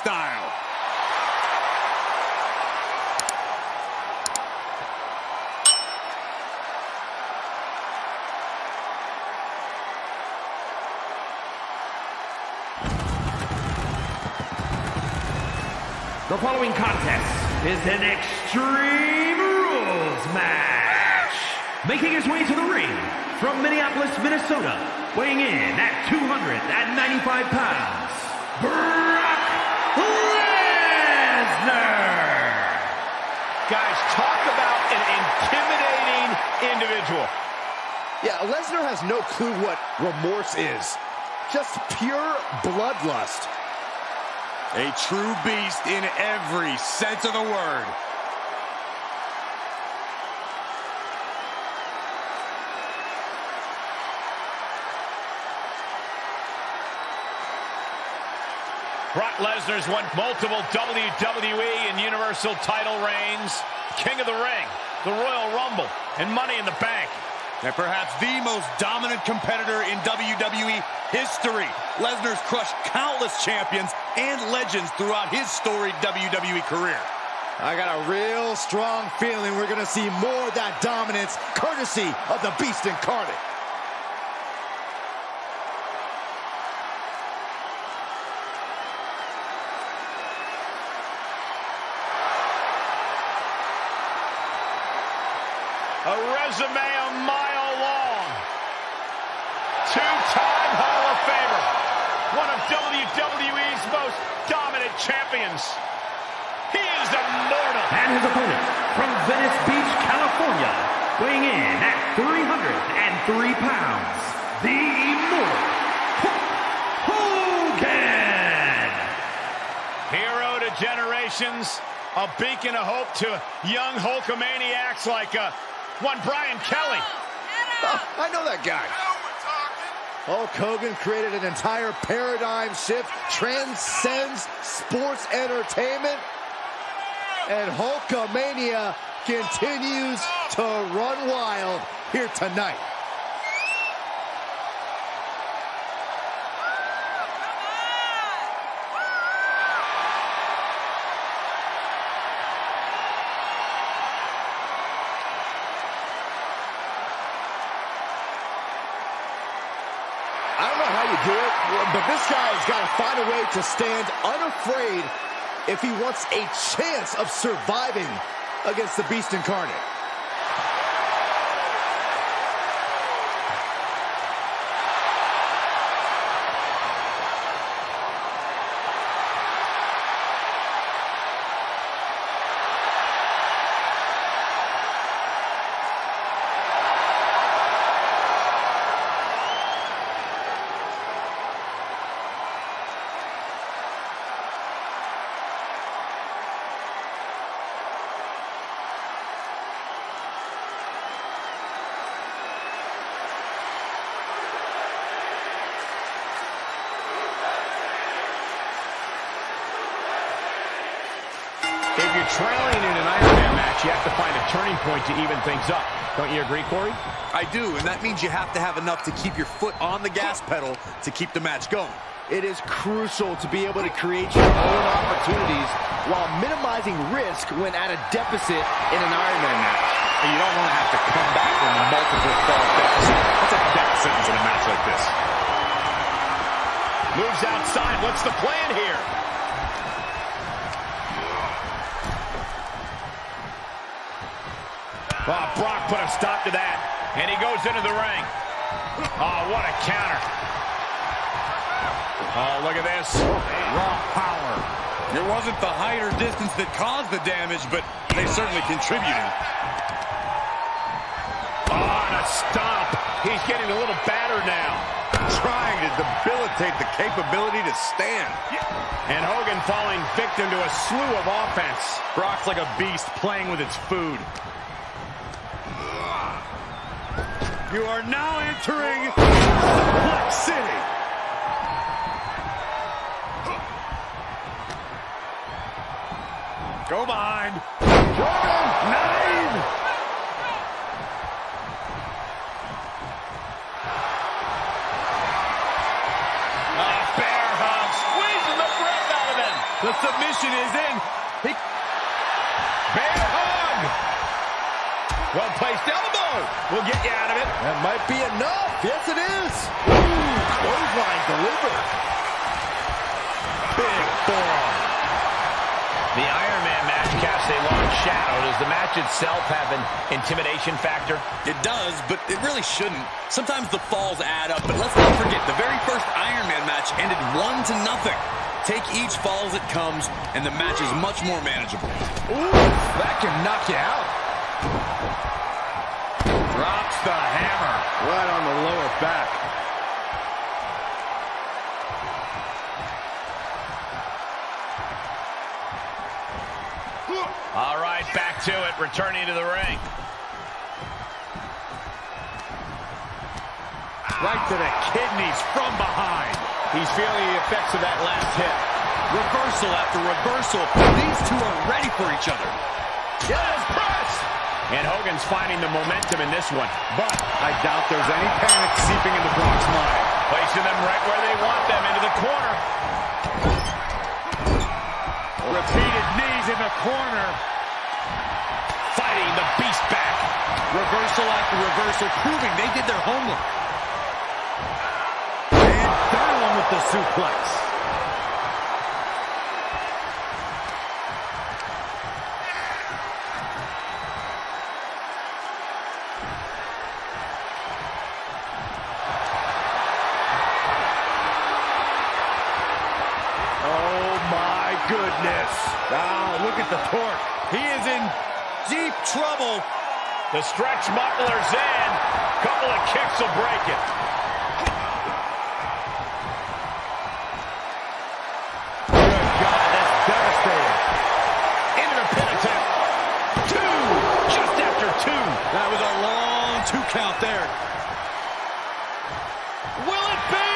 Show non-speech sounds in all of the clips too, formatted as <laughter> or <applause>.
style. The following contest is an Extreme Rules match. Making his way to the ring from Minneapolis, Minnesota, weighing in at 295 pounds, Guys, talk about an intimidating individual. Yeah, Lesnar has no clue what remorse is. Just pure bloodlust. A true beast in every sense of the word. Brock Lesnar's won multiple WWE and Universal title reigns, King of the Ring, the Royal Rumble, and Money in the Bank. And perhaps the most dominant competitor in WWE history. Lesnar's crushed countless champions and legends throughout his storied WWE career. I got a real strong feeling we're going to see more of that dominance courtesy of the Beast Incarnate. A resume a mile long. Two-time Hall of Famer. One of WWE's most dominant champions. He is immortal. And his opponent from Venice Beach, California, weighing in at 303 pounds, the Immortal Hulk Hogan. Hero to generations, a beacon of hope to young Hulkamaniacs like uh, one Brian Kelly. Oh, <laughs> I know that guy. Hulk Hogan created an entire paradigm shift, transcends sports entertainment, and Hulkamania continues to run wild here tonight. I don't know how you do it, but this guy's got to find a way to stand unafraid if he wants a chance of surviving against the Beast Incarnate. Trailing in an Iron Man match, you have to find a turning point to even things up. Don't you agree, Corey? I do, and that means you have to have enough to keep your foot on the gas pedal to keep the match going. It is crucial to be able to create your own opportunities while minimizing risk when at a deficit in an Ironman match. And you don't want to have to come back from multiple fall deficits. That's a death sentence in a match like this. Moves outside. What's the plan here? Oh, Brock put a stop to that. And he goes into the ring. Oh, what a counter. Oh, look at this. Raw power. It wasn't the height or distance that caused the damage, but they certainly contributed. Oh, and a stomp. He's getting a little battered now. Trying to debilitate the capability to stand. And Hogan falling victim to a slew of offense. Brock's like a beast playing with its food. You are now entering Black City. Go behind. Nine. Ah, A bear hug, squeezing the breath out of him. The submission is in. Will get you out of it. That might be enough. Yes, it is. Ooh, clothesline delivered. Big forearm. The Iron Man match casts a long shadow. Does the match itself have an intimidation factor? It does, but it really shouldn't. Sometimes the falls add up, but let's not forget, the very first Iron Man match ended one to nothing. Take each fall as it comes, and the match is much more manageable. Ooh, that can knock you out. The hammer. Right on the lower back. All right, back to it, returning to the ring. Right to the kidneys from behind. He's feeling the effects of that last hit. Reversal after reversal. These two are ready for each other. Yes! And Hogan's finding the momentum in this one. But I doubt there's any panic seeping into Brock's mind. Placing them right where they want them, into the corner. Repeated knees in the corner. Fighting the beast back. Reversal after reversal, proving they did their homework. And down with the suplex. The torque. He is in deep trouble. The stretch muffler's in. Couple of kicks will break it. Good God, that's devastating. Into the pin attempt. Two. Just after two. That was a long two count there. Will it be?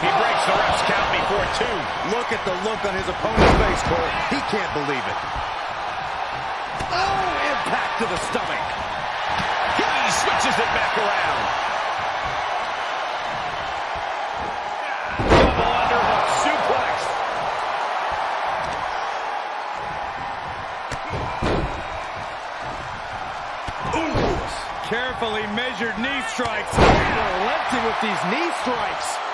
He breaks the ref's count before two. Look at the look on his opponent's face, Cole. He can't believe it. Oh, impact to the stomach. He switches it back around. Double underhook suplex. Carefully measured knee strikes. Relenting with these knee strikes.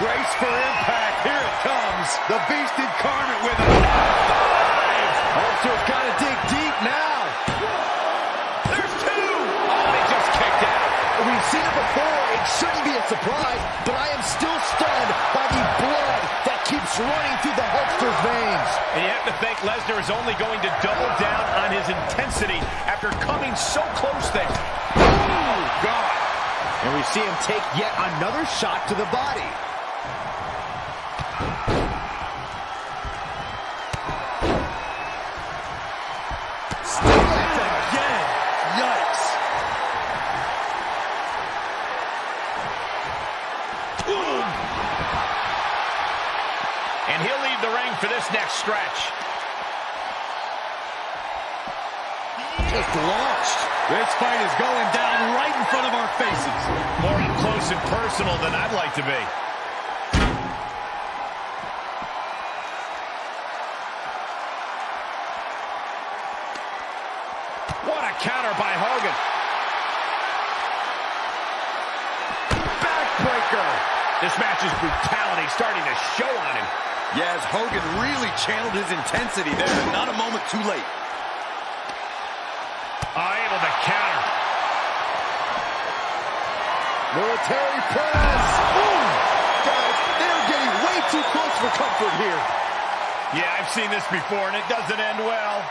Brace for impact. Here it comes. The Beast incarnate with it. Archer's got to dig deep now. There's two. Oh, they just kicked out. We've seen it before. It shouldn't be a surprise, but I am still stunned by the blood that keeps running through the Hulkster's veins. And you have to think Lesnar is only going to double down on his intensity after coming so close there. Oh, God. And we see him take yet another shot to the body. Still again. Yikes. And he'll leave the ring for this next stretch. Just launched. This fight is going down right in front of our faces. More up close and personal than I'd like to be. What a counter by Hogan. Backbreaker. This match's brutality starting to show on him. Yes, Hogan really channeled his intensity there. Not a moment too late. Oh, able to counter. Military press. Boom. Guys, they're getting way too close for comfort here. Yeah, I've seen this before, and it doesn't end well.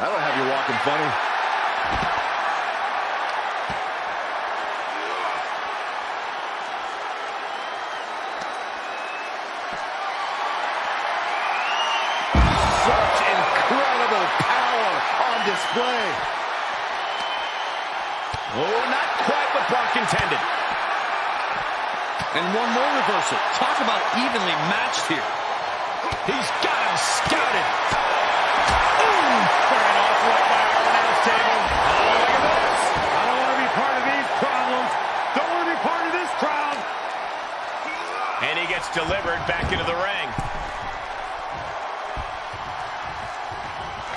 That'll have you walking funny. Oh, not quite what Brock intended. And one more reversal. Talk about evenly matched here. He's got him scouted. Ooh, fair off right by our. Oh, look at this. I don't want to be part of these problems. Don't want to be part of this crowd. And he gets delivered back into the ring.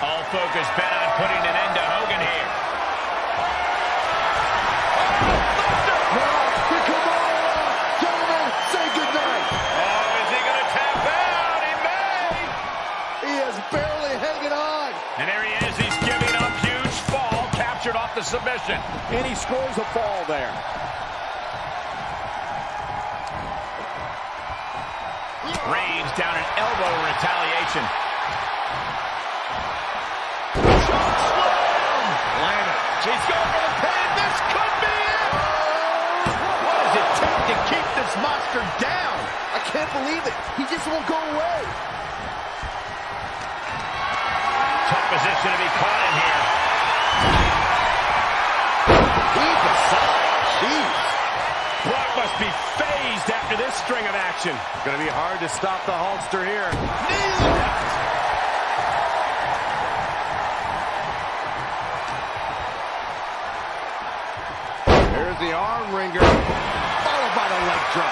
All focus back may! He is barely hanging on. And there he is. He's giving up. Huge fall. Captured off the submission. And he scores a fall there. Reigns down an elbow retaliation. She's going for the pin. This could be it. What does it take to keep this monster down? I can't believe it. He just won't go away. Tough position to be caught in here. Deep aside. Jeez. Brock must be phased after this string of action. Going to be hard to stop the Hulkster here. Knee lift. Drop.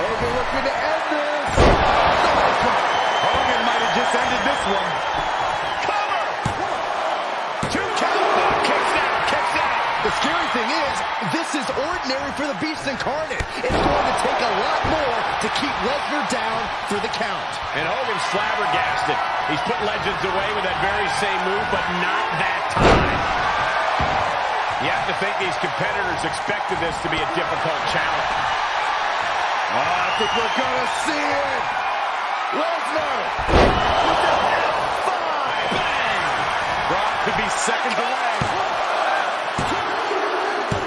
Hogan looking to end this. Drop. Hogan might have just ended this one. Cover. Two count. Kicks out. Kicks out. The scary thing is, this is ordinary for the Beast Incarnate. It's going to take a lot more to keep Lesnar down for the count. And Hogan's flabbergasted. He's put legends away with that very same move, but not that time. You have to think these competitors expected this to be a difficult challenge. Oh, I think we're going to see it. Lesnar with the F5. Bang! Brock could be seconds away.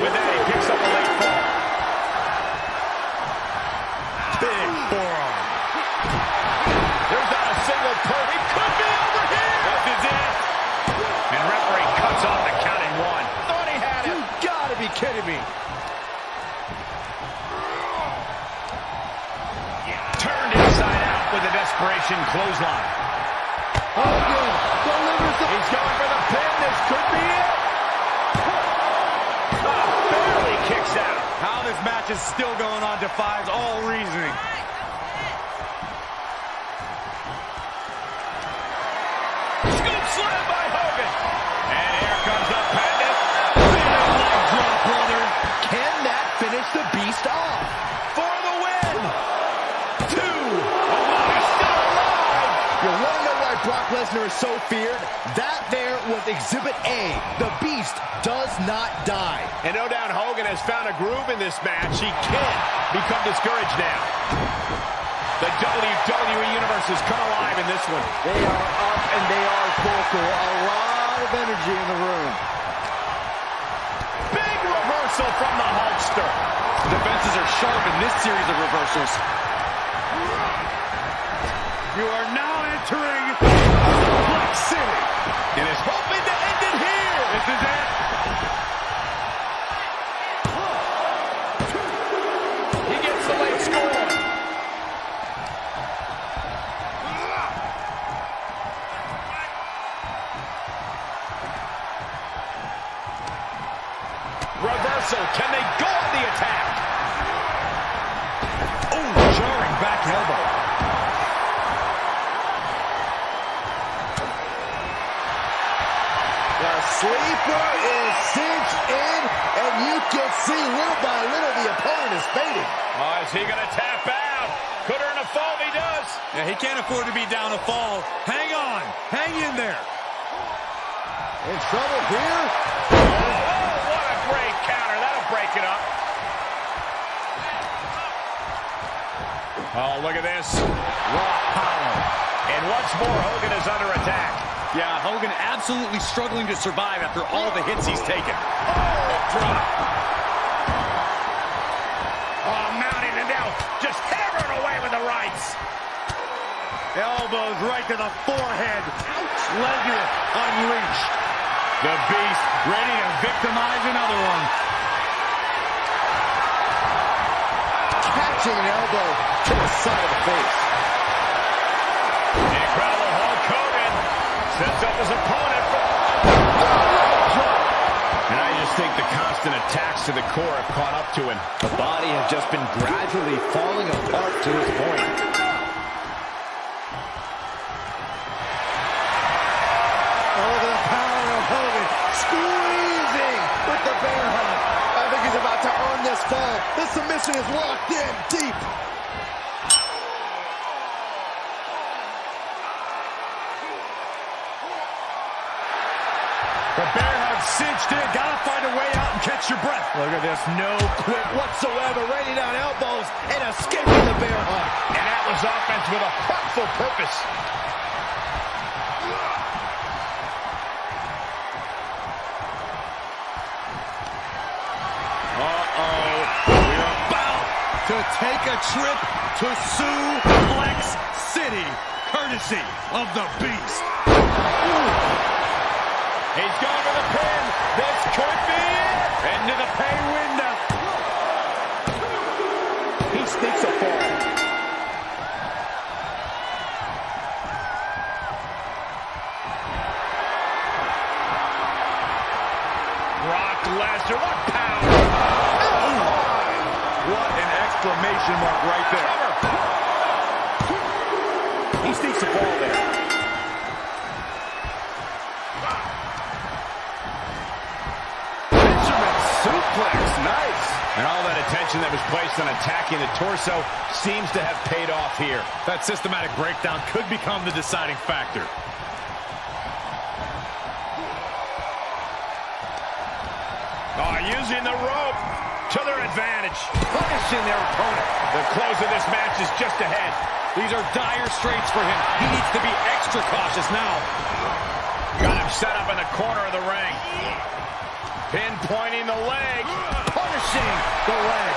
With that, gotta be kidding me. Turned inside out with a desperation clothesline. Oh, Hogan delivers the... He's going for the pin. This could be it. Oh, barely kicks out. How this match is still going on defies all reasoning. Lesnar is so feared? That there was Exhibit A. The Beast does not die. And no doubt Hogan has found a groove in this match. He can't become discouraged now. The WWE Universe has come alive in this one. They are up and they are vocal. A lot of energy in the room. Big reversal from the Hulkster. The defenses are sharp in this series of reversals. You are now entering Black City. And is hoping to end it here. This is it. Oh, look at this. Raw power. And once more, Hogan is under attack. Yeah, Hogan absolutely struggling to survive after all the hits he's taken. Oh, drop. Oh, mounting and now just hammering away with the rights. Elbows right to the forehead. Ouch. Lesnar unleashed. The Beast ready to victimize another one. Catching an elbow to the side of the face. The incredible Hulk Hogan sets up his opponent. For... And I just think the constant attacks to the core have caught up to him. The body has just been gradually falling apart to his point. To earn this fall. The submission is locked in deep. The bear hug cinched in. Gotta find a way out and catch your breath. Look at this. No quit whatsoever. Raining down elbows and escaping the bear hug. And that was offense with a heartful purpose. To take a trip to Suplex City, courtesy of the Beast. He's going to the pin. This could be it. Into the pay window. He sneaks a fall. Brock Lesnar! What an exclamation mark right there. He sneaks the ball there. Benjamin suplex, nice. And all that attention that was placed on attacking the torso seems to have paid off here. That systematic breakdown could become the deciding factor. Oh, using the rope to their advantage. Punishing their opponent. The close of this match is just ahead. These are dire straits for him. He needs to be extra cautious now. Got him set up in the corner of the ring. Pinpointing the leg. Punishing the leg.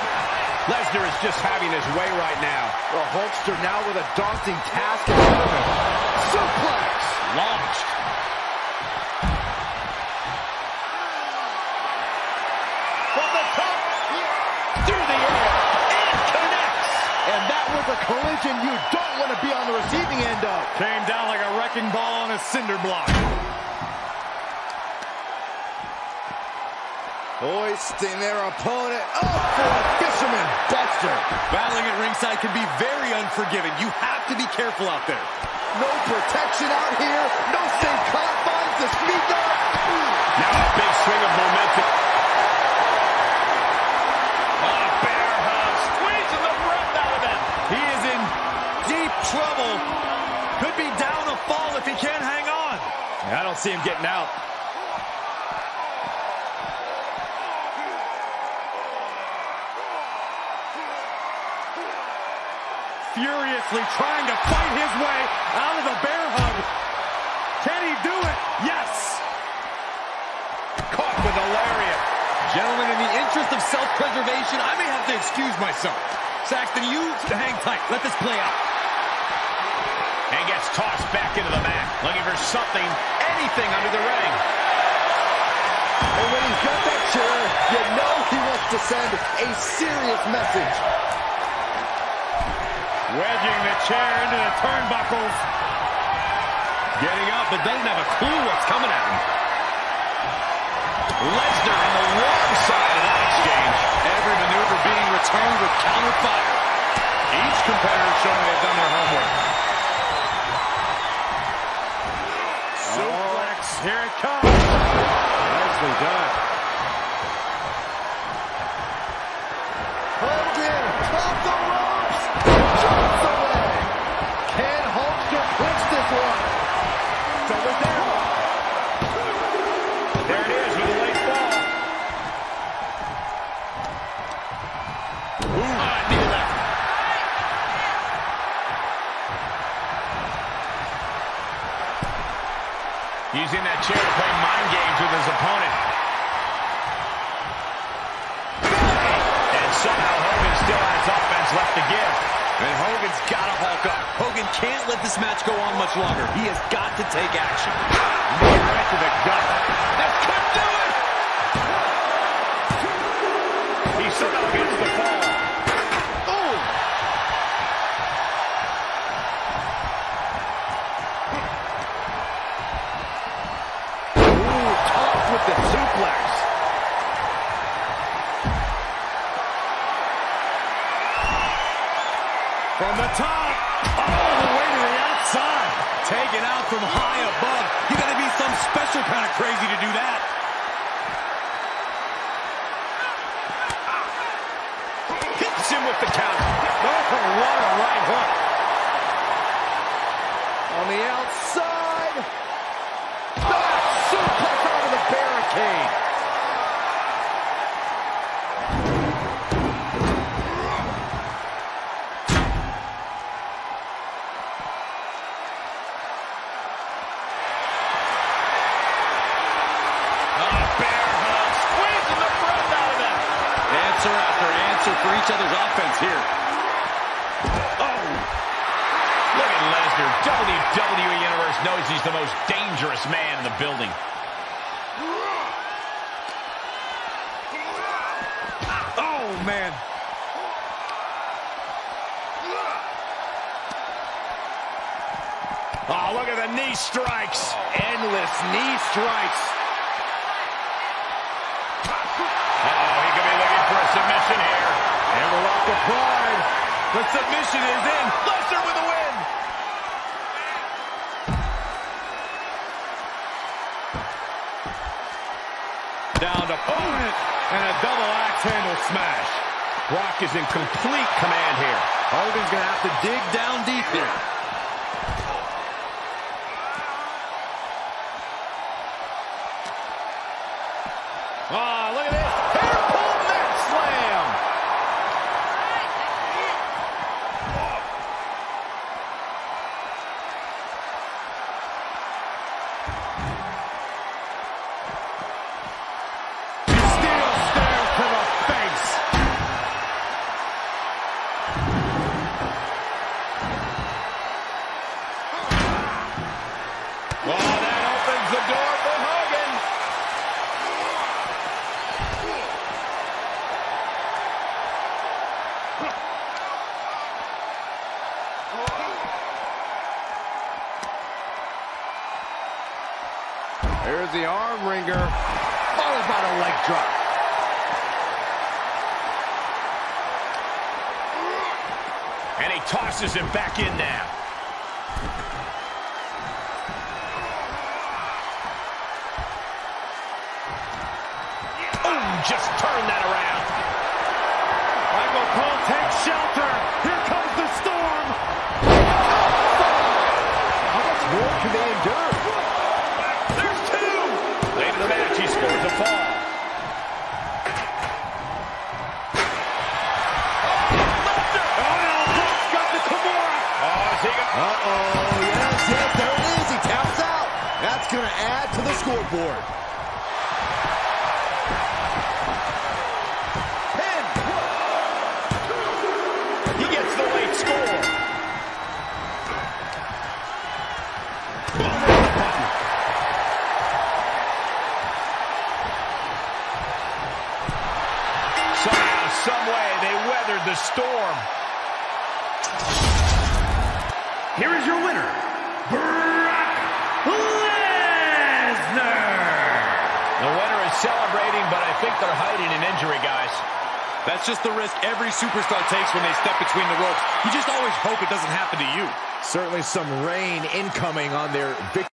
Lesnar is just having his way right now. The Hulkster now with a daunting task ahead of him. Suplex. Launched. A collision you don't want to be on the receiving end of. Came down like a wrecking ball on a cinder block. Hoisting their opponent up for a fisherman buster. Battling at ringside can be very unforgiving. You have to be careful out there. No protection out here. No safe confines to speak of. Now a big swing of momentum. Ah, bear hug, squeezing the breath out of him. He is in deep trouble. Could be down a fall if he can't hang on. I don't see him getting out. Furiously trying to fight his way out of the bear hug. Can he do it? Yes. Caught with a lariat. Gentlemen, in the interest of self-preservation, I may have to excuse myself. Saxton, you hang tight. Let this play out. Gets tossed back into the mat. Looking for something, anything under the ring. And when he's got that chair, you know he wants to send a serious message. Wedging the chair into the turnbuckles. Getting up, but doesn't have a clue what's coming at him. Lesnar on the wrong side of that exchange. Every maneuver being returned with counter fire. Each competitor showing they've done their homework. Here it comes. Nicely done. Using that chair to play mind games with his opponent. And somehow Hogan still has offense left to give. And Hogan's got to hulk up. Hogan can't let this match go on much longer. He has got to take action. Right to the gut. That could do it! He somehow gets the fall. The top. All the way to the outside. Taken out from high above. You got to be some special kind of crazy to do that. Hits him with the counter. Oh, what a right hook. On the outside. Back suplex onto the barricade. Oh, look at the knee strikes. Endless knee strikes. Oh, he could be looking for a submission here. Hammerlock applied. The submission is in. Lesnar with a win. Down opponent. And a double axe handle smash. Brock is in complete command here. Hogan's going to have to dig down deep here. And he tosses him back in now. Oh, just turn that around. Michael Cole takes shelter. Here comes the storm. How much more can they endure? There's two. Late in the match, he scores a fall. Uh-oh. Yes, yes, there it is. He taps out. That's going to add to the scoreboard. Here is your winner, Brock Lesnar. The winner is celebrating, but I think they're hiding an injury, guys. That's just the risk every superstar takes when they step between the ropes. You just always hope it doesn't happen to you. Certainly some rain incoming on their victory.